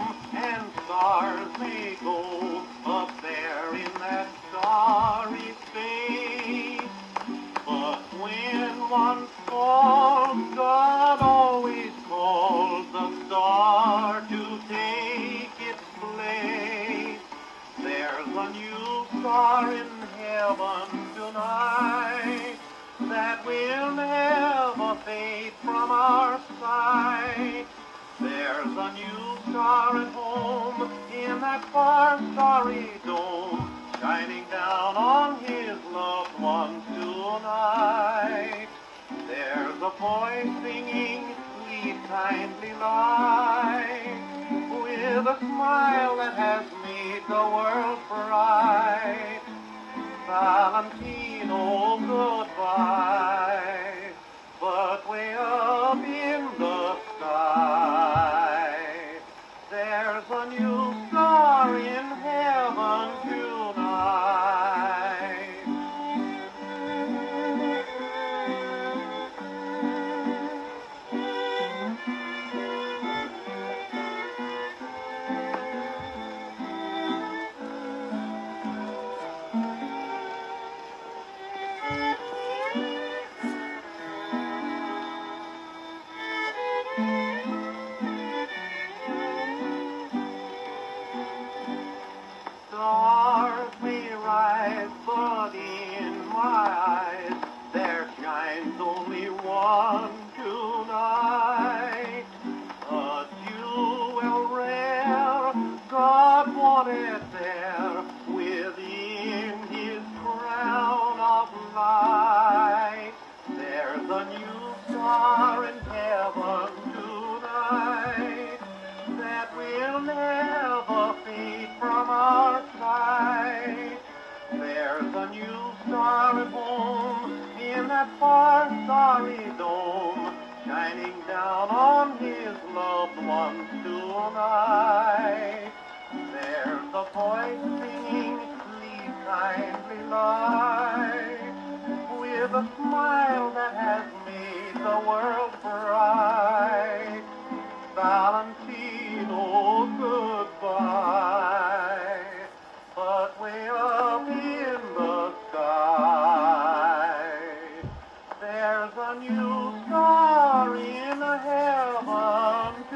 come, and stars may go up there in that starry space. But when one falls, God always calls the star to take its place. There's a new star in heaven tonight that will never fade from our sight. There's a new at home in that far starry dome, shining down on his loved one tonight. There's a voice singing, lead kindly light, with a smile that has made the world bright. Valentino, goodbye, but we up shines that far starry dome, shining down on his loved ones tonight. There's a voice singing, lead kindly light, with a smile that has made the world bright. Valentino, oh, goodbye, but way a new star in the heaven